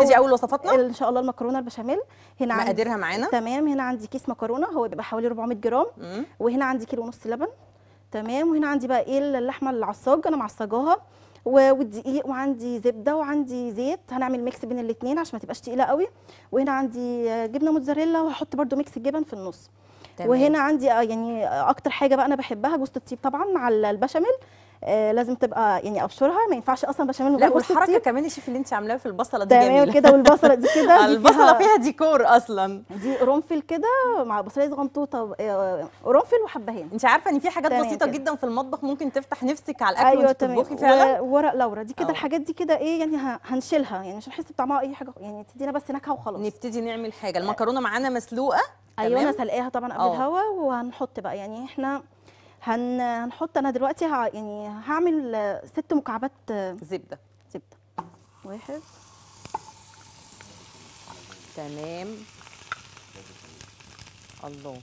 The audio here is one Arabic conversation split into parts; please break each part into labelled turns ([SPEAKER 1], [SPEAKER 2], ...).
[SPEAKER 1] نبتدي أول وصفاتنا؟
[SPEAKER 2] إن شاء الله المكرونة البشاميل. هنا
[SPEAKER 1] مقاديرها معانا.
[SPEAKER 2] تمام. هنا عندي كيس مكرونة هو بيبقى حوالي 400 جرام.
[SPEAKER 1] مم.
[SPEAKER 2] وهنا عندي كيلو ونص لبن. تمام. وهنا عندي بقى إيه؟ اللحمة المعصاج. أنا معصجاها. والدقيق. وعندي زبدة. وعندي زيت. هنعمل mix بين الاثنين عشان ما تبقاش تقيلة قوي. وهنا عندي جبنة موتزاريلا. وهحط برده mix الجبن في النص.
[SPEAKER 1] تمام.
[SPEAKER 2] وهنا عندي آه، يعني أكتر حاجة بقى أنا بحبها جوز الطيب طبعا مع ال- البشاميل. آه لازم تبقى يعني ابشرها ما ينفعش أصلا بشاميل من
[SPEAKER 1] لا
[SPEAKER 2] والحركة
[SPEAKER 1] كمان يا شيف اللي انت عاملاها في البصلة دي
[SPEAKER 2] تمام كده والبصلة دي كده.
[SPEAKER 1] البصلة فيها ديكور أصلا.
[SPEAKER 2] دي قرنفل كده مع بصلايه صغنطوطه آه، قرنفل وحبهان.
[SPEAKER 1] انت عارفة ان في حاجات بسيطة
[SPEAKER 2] كده.
[SPEAKER 1] جدا في المطبخ ممكن تفتح نفسك على الأكل
[SPEAKER 2] أيوه
[SPEAKER 1] وانت بتطبخي فعلا؟
[SPEAKER 2] وورق لورا. دي كده. الحاجات دي كده إيه يعني هنشيلها. يعني مش هنحس بطعمها أي حاجة يعني تدينا بس نكهة وخلاص.
[SPEAKER 1] نبتدي نعمل حاجة. المكرونة معانا
[SPEAKER 2] مسلوقة أيوه
[SPEAKER 1] أنا؟
[SPEAKER 2] سلقاها طبعا قبل. الهوا وهنحط بقى. يعني إحنا هن هنحط أنا دلوقتي ه... يعني هعمل ست مكعبات
[SPEAKER 1] زبدة.
[SPEAKER 2] زبدة. واحد.
[SPEAKER 1] تمام. الله.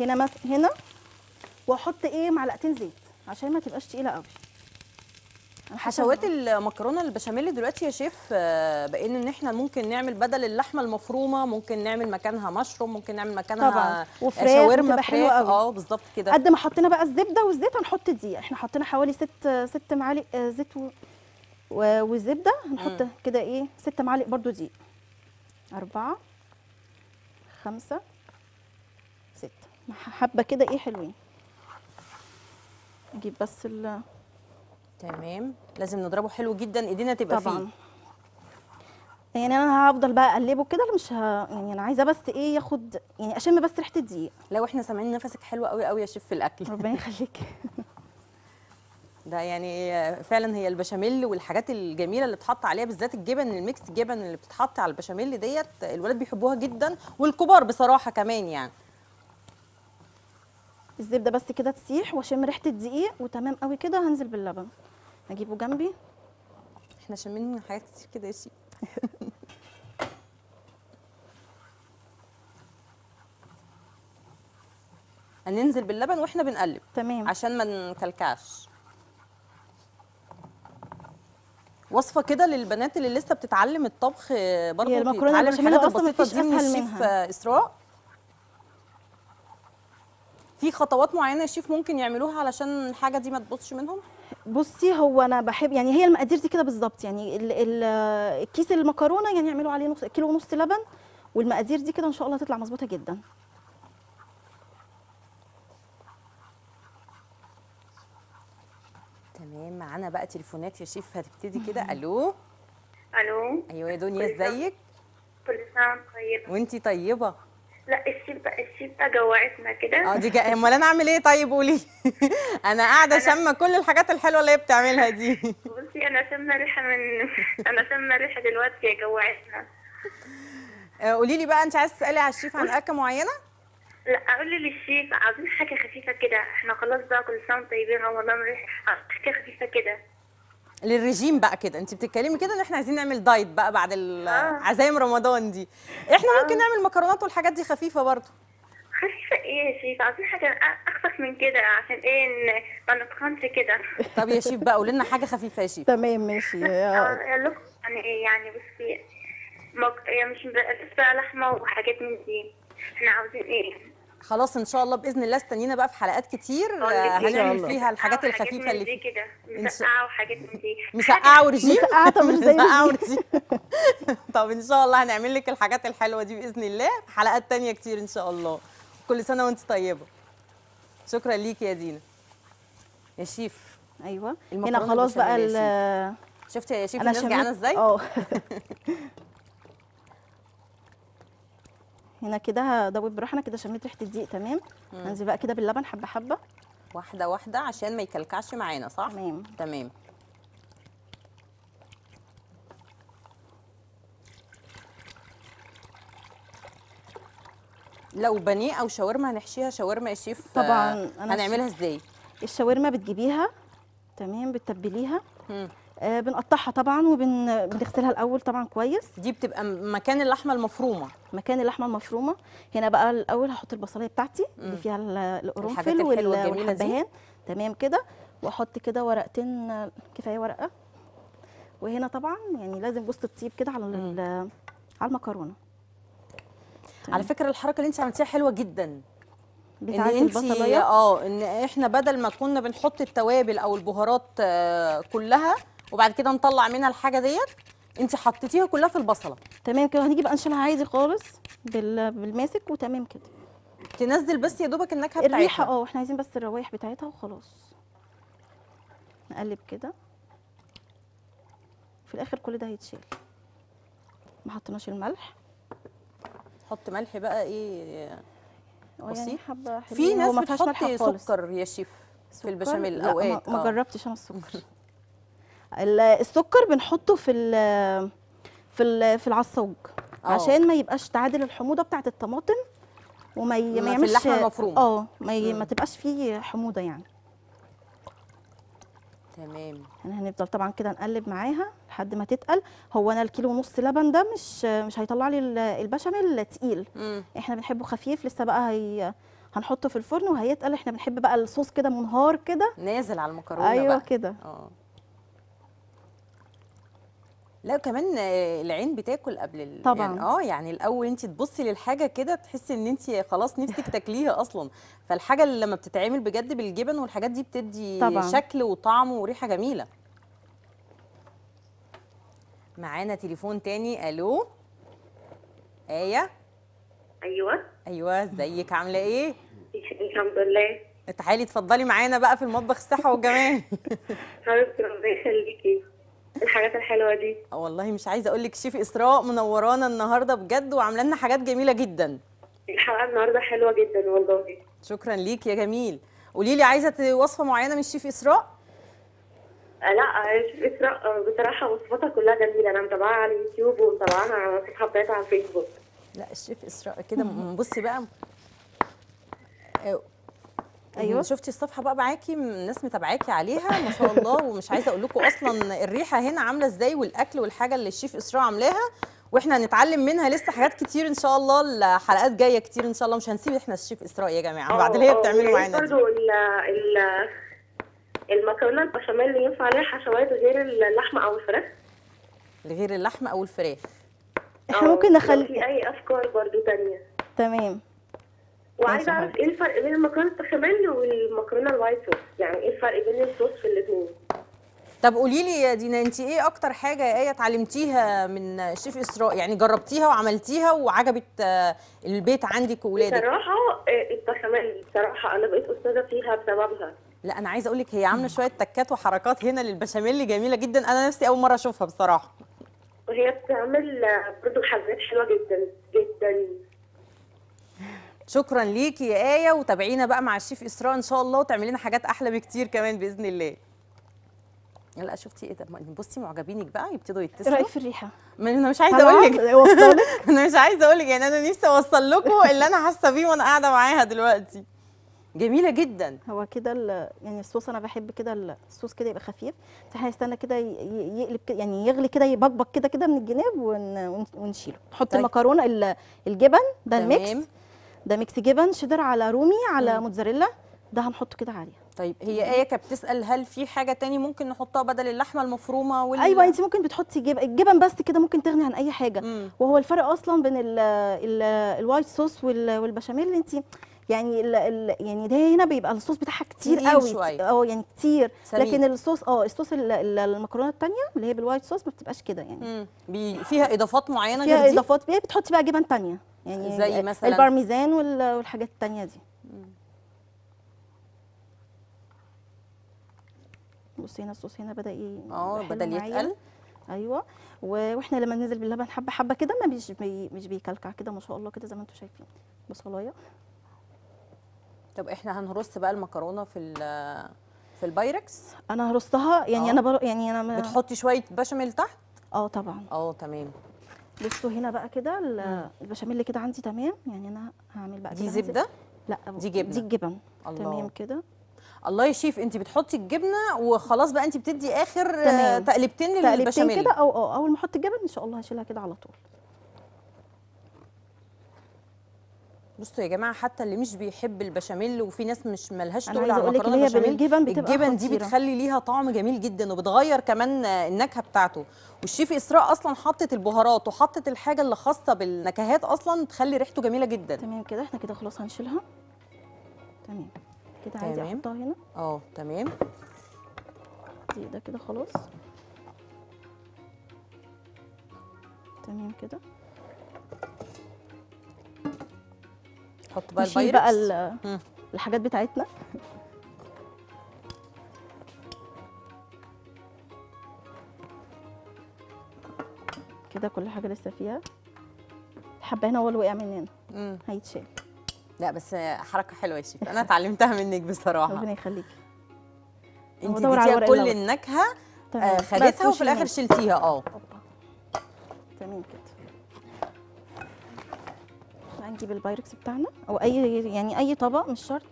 [SPEAKER 2] هنا مس... هنا وأحط إيه؟ معلقتين زيت عشان ما تبقاش تقيلة قوي
[SPEAKER 1] حشوات المكرونة البشاميل دلوقتي يا شيف آه، بقينا إن إحنا ممكن نعمل بدل اللحمة المفرومة ممكن نعمل مكانها مشروم ممكن نعمل مكانها
[SPEAKER 2] طبعاً. وفراخ
[SPEAKER 1] فراخ.
[SPEAKER 2] قوي.
[SPEAKER 1] آه بالظبط كده.
[SPEAKER 2] قد ما حطينا بقى الزبدة والزيت هنحط دقيق. إحنا حطينا حوالي ست ست معالق آه، زيت و... والزبده هنحط. كده إيه ست معالق برضو دقيق. أربعة خمسة ستة. حبة كده إيه حلوين. نجيب بس ال
[SPEAKER 1] تمام. لازم نضربه حلو جدا إيدينا تبقى
[SPEAKER 2] طبعا.
[SPEAKER 1] فيه.
[SPEAKER 2] يعني أنا هفضل بقى أقلبه كده مش ه... يعني أنا عايزة بس إيه ياخد يعني أشم بس ريحة الدقيق.
[SPEAKER 1] لو إحنا سامعين نفسك حلو قوي قوي يا شيف في الأكل.
[SPEAKER 2] ربنا يخليك.
[SPEAKER 1] ده يعني فعلا هي البشاميل والحاجات الجميلة اللي بتحط عليها بالذات الجبن الميكس جبن اللي بتتحط على البشاميل ديت الولاد بيحبوها جدا والكبار بصراحة كمان يعني.
[SPEAKER 2] الزبدة بس كده تسيح وأشم ريحة الدقيق وتمام قوي كده هنزل باللبن. اجيبه جنبي.
[SPEAKER 1] إحنا شامين من حاجات كتير كده يا شيف هننزل باللبن وإحنا بنقلب.
[SPEAKER 2] تمام.
[SPEAKER 1] عشان ما نكلكعش. وصفة كده للبنات اللي لسه بتتعلم الطبخ برضه بتتعلم
[SPEAKER 2] البشاميل
[SPEAKER 1] دي من
[SPEAKER 2] أسهل
[SPEAKER 1] الشيف
[SPEAKER 2] منها.
[SPEAKER 1] إسراء. في خطوات معينة يا شيف ممكن يعملوها علشان الحاجة دي ما تبوظش منهم؟
[SPEAKER 2] بصي هو أنا بحب يعني هي المقادير دي كده بالظبط يعني ال ال الكيس المكرونة يعني يعملوا عليه نص كيلو ونص لبن والمقادير دي كده إن شاء الله تطلع مظبوطة جدا.
[SPEAKER 1] تمام معانا بقى تليفونات يا شيف هتبتدي كده. ألو؟
[SPEAKER 3] ألو؟
[SPEAKER 1] أيوه يا دنيا. إزيك؟
[SPEAKER 3] كل سنه وانت طيبة.
[SPEAKER 1] وانتي طيبة؟
[SPEAKER 3] لا الشيف بقى جوعتنا كده.
[SPEAKER 1] آه دي جا... امال أنا أعمل إيه؟ طيب قولي أنا قاعدة شامة كل الحاجات الحلوة اللي هي بتعملها دي.
[SPEAKER 3] بصي أنا شامة ريحة من أنا شامة ريحة دلوقتي جوعتنا.
[SPEAKER 1] آه، قولي لي بقى أنت عايزة تسألي على الشيف عن أكلة معينة؟
[SPEAKER 3] لا أقول لي للشيف عاوزين حاجة خفيفة كده. إحنا خلاص بقى كل سنة وأنتم طيبين رمضان ريح حاجة خفيفة كده.
[SPEAKER 1] للرجيم بقى كده. انت بتتكلمي كده ان إحنا عايزين نعمل دايت بقى بعد
[SPEAKER 3] آه.
[SPEAKER 1] عزايم رمضان دي. إحنا ممكن نعمل مكرونات والحاجات دي خفيفة برضه.
[SPEAKER 3] خفيفة إيه يا شيف عاوزين حاجة أ- أخفف من كده عشان إيه ما نتخنش كده.
[SPEAKER 1] طب يا شيف بقى قولي لنا حاجة خفيفة يا شيف.
[SPEAKER 2] تمام ماشي.
[SPEAKER 3] آه يا لك يعني إيه يعني؟ بصي مك... يعني مش بقى لحمة وحاجات من دي. إحنا عاوزين إيه؟
[SPEAKER 1] خلاص إن شاء الله بإذن الله استنينا بقى في حلقات كتير
[SPEAKER 3] شاء
[SPEAKER 1] هنعمل. فيها الحاجات
[SPEAKER 3] آه، الخفيفة
[SPEAKER 1] اللي
[SPEAKER 3] دي
[SPEAKER 1] فيه
[SPEAKER 3] كده مسقعة وحاجات من دي.
[SPEAKER 1] مسقعة ورجيم
[SPEAKER 2] مسقعة طب مش زي
[SPEAKER 1] مسقعة طب إن شاء الله هنعمل لك الحاجات الحلوة دي بإذن الله في حلقات تانية كتير إن شاء الله. كل سنة وأنت طيبة. شكرا ليكي يا دينا. يا شيف.
[SPEAKER 2] أيوه. هنا خلاص بقى
[SPEAKER 1] شفتي يا شيف الناس جعانة إزاي؟
[SPEAKER 2] آه هنا كده هدوب براحه أنا كده شميت ريحة الدقيق تمام؟ هنزل بقى كده باللبن حبة حبة.
[SPEAKER 1] واحدة واحدة عشان ما يكلكعش معانا صح؟
[SPEAKER 2] تمام.
[SPEAKER 1] تمام. لو بانيه أو شاورما هنحشيها شاورما يا شيف
[SPEAKER 2] طبعاً،
[SPEAKER 1] آه،
[SPEAKER 2] أنا
[SPEAKER 1] هنعملها إزاي؟
[SPEAKER 2] الشاورما بتجيبيها تمام؟ بتتبليها. آه بنقطعها طبعا وبنغسلها الأول طبعا كويس.
[SPEAKER 1] دي بتبقى مكان اللحمة المفرومة.
[SPEAKER 2] مكان اللحمة المفرومة. هنا بقى الأول هحط البصلاية بتاعتي اللي. فيها القرنفل. والحبهان. تمام كده. وأحط كده ورقتين كفاية ورقة. وهنا طبعا يعني لازم جوز الطيب كده على ال- على المكرونة.
[SPEAKER 1] على فكرة الحركة اللي انت عملتيها حلوة جدا.
[SPEAKER 2] بتاعت
[SPEAKER 1] انت
[SPEAKER 2] البصليه
[SPEAKER 1] آه إن إحنا بدل ما كنا بنحط التوابل أو البهارات آه، كلها وبعد كده نطلع منها الحاجة ديت. انت حطيتيها كلها في البصلة.
[SPEAKER 2] تمام كده هنيجي بقى نشيلها عادي خالص بال... بالماسك وتمام كده.
[SPEAKER 1] تنزل بس يا دوبك النكهة
[SPEAKER 2] الريحة
[SPEAKER 1] بتاعتها.
[SPEAKER 2] آه إحنا عايزين بس الروايح بتاعتها وخلاص. نقلب كده. في الآخر كل ده هيتشال. ما حطيناش الملح.
[SPEAKER 1] حط ملح بقى إيه؟
[SPEAKER 2] آه يعني
[SPEAKER 1] في ناس بتحط سكر يا شيف في؟ البشاميل أوقات
[SPEAKER 2] ما,
[SPEAKER 1] آه.
[SPEAKER 2] جربتش أنا السكر. ال- السكر بنحطه في ال في ال في العصاج
[SPEAKER 1] آه.
[SPEAKER 2] عشان ما يبقاش تعادل الحموضة بتاعه الطماطم وما
[SPEAKER 1] ما
[SPEAKER 2] يعملش. آه ما. ما تبقاش فيه حموضة يعني.
[SPEAKER 1] تمام.
[SPEAKER 2] يعني هنفضل طبعا كده نقلب معاها لحد ما تتقل. هو أنا الكيلو ونص لبن ده مش مش هيطلع لي ال- البشاميل تقيل
[SPEAKER 1] مم.
[SPEAKER 2] إحنا بنحبه خفيف لسه بقى هي هنحطه في الفرن وهيتقل. إحنا بنحب بقى الصوص كده منهار كده.
[SPEAKER 1] نازل على المكرونة
[SPEAKER 2] أيوه
[SPEAKER 1] بقى.
[SPEAKER 2] كده.
[SPEAKER 1] آه. لا كمان العين بتاكل قبل ال...
[SPEAKER 2] طبعاً.
[SPEAKER 1] يعني آه يعني الأول انت تبصي للحاجة كده تحسي إن انت خلاص نفسك تاكليها أصلا. فالحاجة اللي لما بتتعمل بجد بالجبن والحاجات دي بتدي
[SPEAKER 2] طبعاً.
[SPEAKER 1] شكل وطعم وريحة جميلة. معانا تليفون تاني. ألو؟ آية؟
[SPEAKER 3] أيوه.
[SPEAKER 1] أيوه إزيك؟ عاملة إيه؟
[SPEAKER 3] الحمد لله.
[SPEAKER 1] تعالي اتفضلي معانا بقى في المطبخ الصحة والجمال.
[SPEAKER 3] حبيبتي ربنا يخليكي. الحاجات الحلوة دي.
[SPEAKER 1] والله مش عايزة أقول لك شيف إسراء منورانا النهارده بجد وعاملة لنا حاجات جميلة جدا.
[SPEAKER 3] الحلقة النهارده حلوة جدا والله.
[SPEAKER 1] شكرا ليك يا جميل. قولي لي عايزة وصفة معينة من الشيف إسراء؟
[SPEAKER 3] آه، لا شوف إسراء آه، بصراحة وصفاتها كلها جميلة. أنا متابعاها على اليوتيوب ومتابعاها على الصفحه بتاعتها على الفيسبوك.
[SPEAKER 1] لا الشيف إسراء كده بصي بقى.
[SPEAKER 2] أيوة.
[SPEAKER 1] شفتي الصفحة بقى معاكي الناس متابعاكي عليها ما شاء الله ومش عايزة أقول لكم أصلا الريحة هنا عاملة إزاي والأكل والحاجة اللي الشيف إسراء عاملاها وإحنا هنتعلم منها لسه حاجات كتير إن شاء الله الحلقات جاية كتير إن شاء الله مش هنسيب إحنا الشيف إسراء يا جماعة بعد اللي هي
[SPEAKER 3] آه،
[SPEAKER 1] بتعمله معانا دي.
[SPEAKER 3] برضو ال ال المكرونة البشاميل اللي ينفع عليها حشوات غير اللحمة أو الفراخ.
[SPEAKER 1] غير اللحمة أو الفراخ.
[SPEAKER 2] إحنا
[SPEAKER 3] آه،
[SPEAKER 2] ممكن نخلي
[SPEAKER 3] في أي أفكار برضو تانية.
[SPEAKER 2] تمام. وعايزة
[SPEAKER 3] أعرف إيه الفرق بين المكرونة البشاميل والمكرونة الوايت صوص؟ يعني إيه الفرق بين الصوص في الاثنين
[SPEAKER 1] طب قولي لي يا دينا انت إيه أكتر حاجة يا آية اتعلمتيها من الشيف إسراء؟ يعني جربتيها وعملتيها وعجبت آه، البيت عندك وولادك؟
[SPEAKER 3] بصراحة آه، البشاميل بصراحة أنا بقيت أستاذة فيها بسببها.
[SPEAKER 1] لا أنا عايزة أقول لك هي عاملة شوية تكات وحركات هنا للبشاميل جميلة جدا. أنا نفسي أول مرة أشوفها بصراحة.
[SPEAKER 3] وهي بتعمل آه، برضو حلويات حلوة جدا جدا.
[SPEAKER 1] شكرا ليكي يا آية وتابعينا بقى مع الشيف إسراء إن شاء الله وتعملي لنا حاجات أحلى بكتير كمان بإذن الله. لا شفتي إيه ده؟ بصي معجبينك بقى يبتدوا يتصلوا.
[SPEAKER 2] رأيك في الريحة.
[SPEAKER 1] ما أنا مش عايزة أقول لك.
[SPEAKER 2] خلاص، وصلت
[SPEAKER 1] أنا مش عايزة أقول لك يعني أنا نفسي أوصل لكم اللي أنا حاسة بيه وأنا قاعدة معاها دلوقتي. جميلة جدا.
[SPEAKER 2] هو كده يعني الصوص أنا بحب كده ال- الصوص كده يبقى خفيف فإحنا نستنى كده يقلب كده يعني يغلي كده يبقبق كده كده من الجناب ون- ون- ونشيله. نحط
[SPEAKER 1] طيب.
[SPEAKER 2] المكرونة ال- الجبن ده ال
[SPEAKER 1] mix.
[SPEAKER 2] ده mix جبن شيدر على رومي على
[SPEAKER 1] مم.
[SPEAKER 2] موتزاريلا ده هنحطه كده عليه
[SPEAKER 1] طيب هي آية كانت بتسأل هل في حاجة تاني ممكن نحطها بدل اللحمة المفرومة وال
[SPEAKER 2] أيوه انت ممكن بتحطي جبن الجبن بس كده ممكن تغني عن أي حاجة
[SPEAKER 1] مم.
[SPEAKER 2] وهو الفرق أصلا بين ال ال ال white sauce وال- والبشاميل انت يعني ال ال يعني ده هنا بيبقى الصوص بتاعها كتير قوي. آه يعني كتير
[SPEAKER 1] سميك.
[SPEAKER 2] لكن الصوص آه الصوص ال- ال- المكرونة التانية اللي هي بال white sauce ما بتبقاش كده يعني
[SPEAKER 1] مم. بي فيها إضافات معينة
[SPEAKER 2] فيها
[SPEAKER 1] غير دي
[SPEAKER 2] إضافات بتحطي بقى جبن تانية يعني
[SPEAKER 1] زي مثلاً؟
[SPEAKER 2] البارميزان وال- والحاجات التانية دي. بصي هنا الصوص هنا بدأ إيه
[SPEAKER 1] آه
[SPEAKER 2] معايا.
[SPEAKER 1] يتقل.
[SPEAKER 2] أيوه. وإحنا لما ننزل باللبن حبة حبة كده ما مش بي مش بيكلكع كده ما شاء الله كده زي ما أنتم شايفين. بصلايه
[SPEAKER 1] طب إحنا هنرص بقى المكرونة في ال- في البايركس؟
[SPEAKER 2] أنا هرصها يعني
[SPEAKER 1] آه.
[SPEAKER 2] أنا بر... يعني أنا ما...
[SPEAKER 1] بتحطي شوية بشاميل تحت؟
[SPEAKER 2] آه طبعا.
[SPEAKER 1] آه تمام.
[SPEAKER 2] بصوا هنا بقى كده ال- البشاميل كده عندي تمام يعني أنا هعمل بقى
[SPEAKER 1] دي زبدة؟
[SPEAKER 2] لا
[SPEAKER 1] دي جبنة.
[SPEAKER 2] دي الجبن
[SPEAKER 1] الله.
[SPEAKER 2] تمام كده.
[SPEAKER 1] الله يا شيف انت بتحطي الجبنة وخلاص بقى انت بتدي آخر
[SPEAKER 2] تمام.
[SPEAKER 1] تقلبتين
[SPEAKER 2] تقلبتين
[SPEAKER 1] للبشاميل.
[SPEAKER 2] كده أو آه أول ما أحط الجبن إن شاء الله هشيلها كده على طول.
[SPEAKER 1] بصوا يا جماعة حتى اللي مش بيحب البشاميل وفي ناس مش ملهاش تقول
[SPEAKER 2] عايزة
[SPEAKER 1] على المكرونه
[SPEAKER 2] اللي هي
[SPEAKER 1] بشاميل.
[SPEAKER 2] بالجبن بتبقى
[SPEAKER 1] الجبن دي. بتخلي ليها طعم جميل جدا وبتغير كمان النكهة بتاعته. والشيف إسراء أصلا حطت البهارات وحطت الحاجة اللي خاصة بالنكهات أصلا تخلي ريحته جميلة جدا.
[SPEAKER 2] تمام كده إحنا كده خلاص هنشيلها. تمام. كده
[SPEAKER 1] عايزة.
[SPEAKER 2] أحطها هنا.
[SPEAKER 1] آه تمام.
[SPEAKER 2] دي ده كده خلاص. تمام كده.
[SPEAKER 1] حط بقى
[SPEAKER 2] بقى
[SPEAKER 1] البايركس.
[SPEAKER 2] ال-
[SPEAKER 1] مم.
[SPEAKER 2] الحاجات بتاعتنا. كده كل حاجة لسه فيها. الحبة هنا هو اللي وقع مننا. هيتشال.
[SPEAKER 1] لا بس حركة حلوة يا شيف. أنا اتعلمتها منك بصراحة.
[SPEAKER 2] ربنا يخليكي أنت
[SPEAKER 1] اديتيها كل.
[SPEAKER 2] النكهة
[SPEAKER 1] آه، خدتها وفي
[SPEAKER 2] الآخر.
[SPEAKER 1] شلتيها.
[SPEAKER 2] آه. تمام كده. بقى نجيب البايركس بتاعنا أو أي يعني أي طبق مش شرط.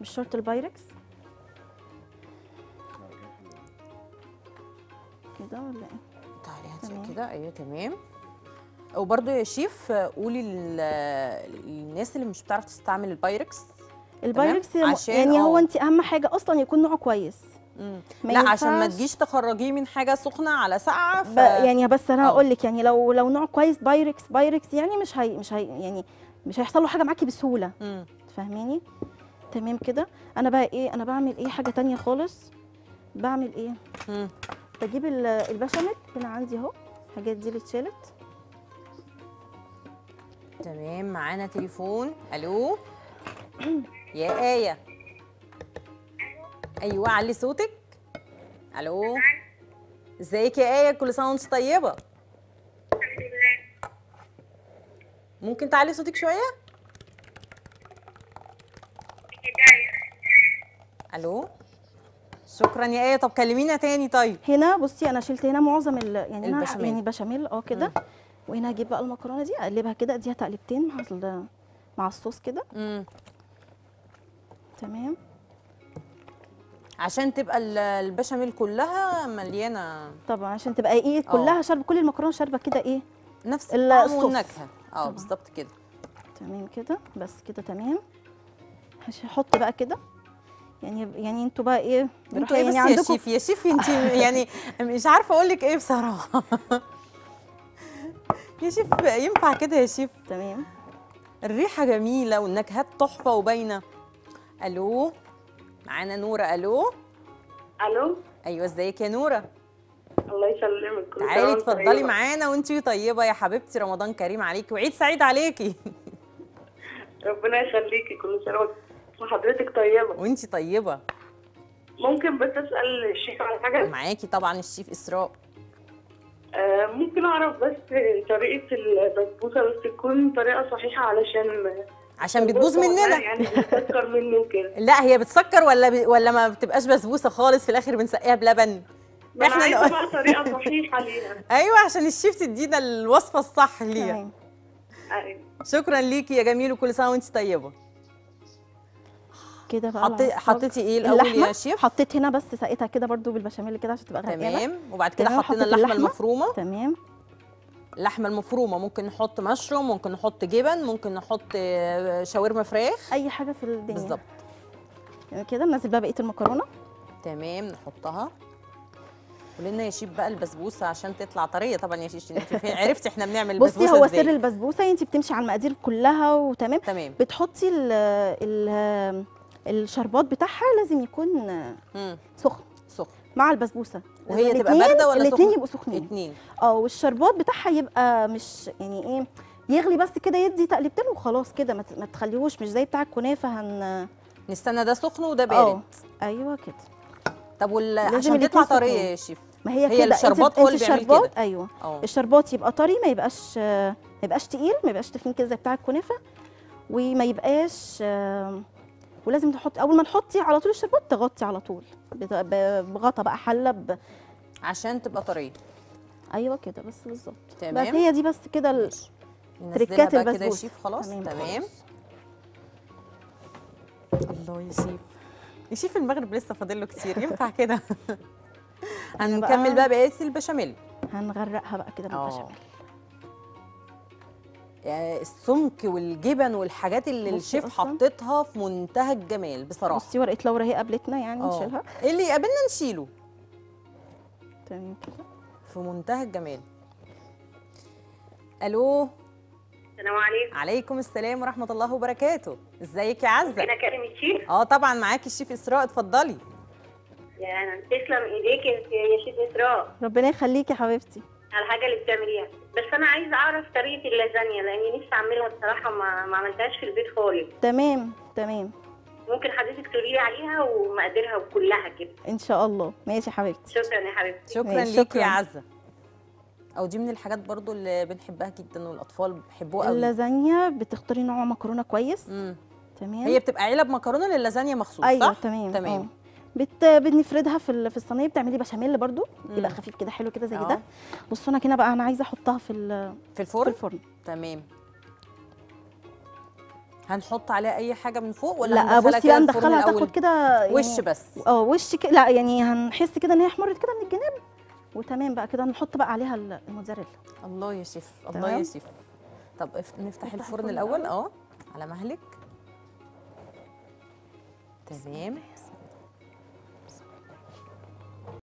[SPEAKER 2] مش شرط البايركس كده ولا إيه
[SPEAKER 1] تعالي. هاتي كده أيوه تمام وبرده يا شيف قولي لل- للناس اللي مش بتعرف تستعمل البايركس
[SPEAKER 2] البايركس يعني هو. انت أهم حاجة أصلا يكون نوعه كويس. ما
[SPEAKER 1] لا عشان ما
[SPEAKER 2] ينفعش-
[SPEAKER 1] تجيش تخرجيه من حاجة سخنة على ساقعه ف...
[SPEAKER 2] يعني بس أنا
[SPEAKER 1] آه.
[SPEAKER 2] هقول لك يعني لو لو نوع كويس بايركس بايركس يعني مش هي مش هي يعني مش هيحصل له حاجة معاكي
[SPEAKER 1] بسهولة.
[SPEAKER 2] فاهماني؟ تمام كده. أنا بقى إيه أنا بعمل إيه؟ حاجة تانية خالص. بعمل إيه؟
[SPEAKER 1] مم.
[SPEAKER 2] بجيب ال- البشاميل هنا عندي أهو. الحاجات دي اللي اتشالت.
[SPEAKER 1] تمام معانا تليفون. ألو؟ يا آية. أيوه علي صوتك. ألو؟ إزيك يا آية؟ كل سنة وأنت طيبة. ممكن تعلي صوتك شوية؟ ألو؟ شكرا يا آية. طب كلمينا تاني. طيب.
[SPEAKER 2] هنا بصي أنا شلت هنا معظم ال... يعني أنا
[SPEAKER 1] البشاميل.
[SPEAKER 2] يعني بشاميل. آه كده. وهنا هجيب بقى المكرونة دي أقلبها كده أديها تقلبتين مع. مع الصوص كده. تمام.
[SPEAKER 1] عشان تبقى ال- البشاميل كلها مليانة.
[SPEAKER 2] طبعا عشان تبقى إيه
[SPEAKER 1] آه.
[SPEAKER 2] كلها شاربه كل المكرونة شاربة كده إيه؟
[SPEAKER 1] نفس
[SPEAKER 2] ال-
[SPEAKER 1] الطعم. والنكهة.
[SPEAKER 2] آه.
[SPEAKER 1] بالظبط كده.
[SPEAKER 2] تمام كده بس كده تمام. هحط بقى كده. يعني يعني أنتوا بقى إيه
[SPEAKER 1] أنتوا
[SPEAKER 2] بروح-
[SPEAKER 1] إيه بس
[SPEAKER 2] يعني
[SPEAKER 1] يا شيف يا شيف انت يعني مش عارفة أقول لك إيه بصراحة. يا شيف ينفع كده يا شيف؟
[SPEAKER 2] تمام.
[SPEAKER 1] الريحة جميلة والنكهات تحفة وباينة. ألو؟ معانا نورة ألو؟
[SPEAKER 3] ألو؟
[SPEAKER 1] أيوه إزيك يا نورة؟
[SPEAKER 3] الله يسلمك كل
[SPEAKER 1] تعالي اتفضلي. معانا وانتي طيبة يا حبيبتي رمضان كريم عليكي وعيد سعيد عليكي.
[SPEAKER 3] ربنا يخليكي كل سنة وحضرتك طيبة؟
[SPEAKER 1] وانتي طيبة.
[SPEAKER 3] ممكن بس أسأل الشيخ على حاجة؟
[SPEAKER 1] معاكي طبعا الشيف إسراء.
[SPEAKER 3] آه ممكن أعرف بس طريقة البسبوسة بس تكون طريقة صحيحة علشان
[SPEAKER 1] عشان بتبوظ مننا.
[SPEAKER 3] يعني بتسكر مني وكده
[SPEAKER 1] لا هي بتسكر ولا ب... ولا ما بتبقاش بسبوسة خالص في الآخر بنسقيها بلبن.
[SPEAKER 3] ما عايزة
[SPEAKER 1] نق-
[SPEAKER 3] بقى طريقة صحيحة ليها.
[SPEAKER 1] أيوه عشان الشيف تدينا الوصفة الصح ليها.
[SPEAKER 3] أيوة.
[SPEAKER 1] شكرا ليكي يا جميل وكل سنة وأنت طيبة.
[SPEAKER 2] كده بقى
[SPEAKER 1] حطي. حطيتي إيه
[SPEAKER 2] الأول
[SPEAKER 1] يا شيف؟
[SPEAKER 2] حطيت هنا بس سقيتها كده برضو بالبشاميل كده عشان تبقى غرقانة.
[SPEAKER 1] تمام. وبعد كده حطينا اللحمة
[SPEAKER 2] اللحمة.
[SPEAKER 1] المفرومة.
[SPEAKER 2] تمام.
[SPEAKER 1] اللحمه المفرومة. ممكن نحط مشروم ممكن نحط جبن ممكن نحط آه، شاورما فراخ.
[SPEAKER 2] أي حاجة في الدنيا.
[SPEAKER 1] بالظبط.
[SPEAKER 2] كده ننزل بقى بقية المكرونة.
[SPEAKER 1] تمام نحطها. قولنا يا شيف بقى البسبوسة عشان تطلع طرية. طبعا يا شيش انت عرفتي إحنا بنعمل
[SPEAKER 2] بصي
[SPEAKER 1] البسبوسه
[SPEAKER 2] هو
[SPEAKER 1] إزاي؟
[SPEAKER 2] سر البسبوسة انت بتمشي على المقادير كلها وتمام.
[SPEAKER 1] تمام.
[SPEAKER 2] بتحطي ال ال الشربات بتاعها لازم يكون سخن. مع البسبوسة.
[SPEAKER 1] وهي تبقى باردة ولا سخنة؟
[SPEAKER 2] يبقوا سخنين.
[SPEAKER 1] اتنين.
[SPEAKER 2] آه والشربات بتاعها يبقى مش يعني إيه يغلي بس كده يدي تقلبتين وخلاص كده ما تخليهوش مش زي بتاع الكنافة هن
[SPEAKER 1] نستنى ده سخن وده
[SPEAKER 2] آه
[SPEAKER 1] بارد.
[SPEAKER 2] أيوه كده.
[SPEAKER 1] طب وال... عشان تطلع
[SPEAKER 2] طرية.
[SPEAKER 1] يا شيف.
[SPEAKER 2] ما هي,
[SPEAKER 1] هي
[SPEAKER 2] كده.
[SPEAKER 1] الشربات هو اللي
[SPEAKER 2] الشربات
[SPEAKER 1] كده.
[SPEAKER 2] أيوه.
[SPEAKER 1] آه.
[SPEAKER 2] الشربات يبقى طري ما يبقاش ما يبقاش تقيل ما يبقاش تخين كده زي بتاع الكنافة وما يبقاش آه، ولازم تحط أول ما تحطي على طول الشربات تغطي على طول. بغطا بقى حلة.
[SPEAKER 1] عشان تبقى طرية.
[SPEAKER 2] أيوه كده بس بالظبط.
[SPEAKER 1] تمام.
[SPEAKER 2] بس هي دي بس كده تريكات
[SPEAKER 1] بقى كده
[SPEAKER 2] البسبوسة.
[SPEAKER 1] شيف خلاص؟ تمام,
[SPEAKER 2] خلاص.
[SPEAKER 1] الله يا شيف. يا شيف المغرب لسه فاضل له كتير ينفع كده؟ هنكمل بقى بقية البشاميل.
[SPEAKER 2] هنغرقها بقى كده. بالبشاميل.
[SPEAKER 1] آه، السمك والجبن والحاجات اللي الشيف. حطتها في منتهى الجمال بصراحة.
[SPEAKER 2] بصي ورقة لورا هي قابلتنا يعني
[SPEAKER 1] آه.
[SPEAKER 2] نشيلها.
[SPEAKER 1] اللي يقابلنا نشيله.
[SPEAKER 2] تمام كده.
[SPEAKER 1] في منتهى الجمال. ألو؟
[SPEAKER 3] السلام عليكم.
[SPEAKER 1] عليكم السلام ورحمة الله وبركاته. إزيك يا عزة؟
[SPEAKER 3] أنا كريم الشيف.
[SPEAKER 1] آه طبعا معاكي الشيف إسراء. اتفضلي.
[SPEAKER 3] يعني تسلم إيديك يا يا شيف إسراء.
[SPEAKER 2] ربنا يخليكي يا حبيبتي.
[SPEAKER 3] على الحاجة اللي بتعمليها. بس أنا عايزة أعرف طريقة اللازانيا لأني نفسي أعملها بصراحة ما, ما عملتهاش في البيت خالص.
[SPEAKER 2] تمام تمام.
[SPEAKER 3] ممكن حضرتك تقولي لي عليها ومقاديرها كلها كده.
[SPEAKER 2] إن شاء الله. ماشي يا حبيبتي.
[SPEAKER 3] شكرا يا حبيبتي.
[SPEAKER 1] شكرا ليكي يا. عزة. أو دي من الحاجات برضو اللي بنحبها جدا والأطفال بيحبوها قوي
[SPEAKER 2] اللازانيا بتختاري نوع مكرونة كويس.
[SPEAKER 1] مم.
[SPEAKER 2] تمام.
[SPEAKER 1] هي بتبقى علب مكرونة للازانيا مخصوص
[SPEAKER 2] أيوه
[SPEAKER 1] صح؟
[SPEAKER 2] تمام.
[SPEAKER 1] تمام.
[SPEAKER 2] آه. بت... بنفردها في في الصينية بتعملي بشاميل برضو
[SPEAKER 1] مم.
[SPEAKER 2] يبقى خفيف كده حلو كده زي
[SPEAKER 1] آه.
[SPEAKER 2] ده بصوا أنا كده بقى أنا عايزة أحطها في ال-
[SPEAKER 1] في
[SPEAKER 2] في
[SPEAKER 1] الفرن
[SPEAKER 2] الفرن
[SPEAKER 1] تمام هنحط عليها أي حاجة من فوق ولا
[SPEAKER 2] لا بصي
[SPEAKER 1] كده
[SPEAKER 2] بقى
[SPEAKER 1] الفرن
[SPEAKER 2] ندخلها؟ تاخد كده يعني
[SPEAKER 1] وش بس
[SPEAKER 2] آه وش كده لا يعني هنحس كده إن هي احمرت كده من الجناب وتمام بقى كده نحط بقى عليها ال- الموتزاريلا
[SPEAKER 1] الله يا شيف الله. يا شيف طب نفتح
[SPEAKER 2] نفتح
[SPEAKER 1] الفرن
[SPEAKER 2] الفرن الأول.
[SPEAKER 1] آه على مهلك تمام